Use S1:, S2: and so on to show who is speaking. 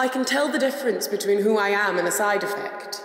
S1: I can tell the difference between who I am and a side effect.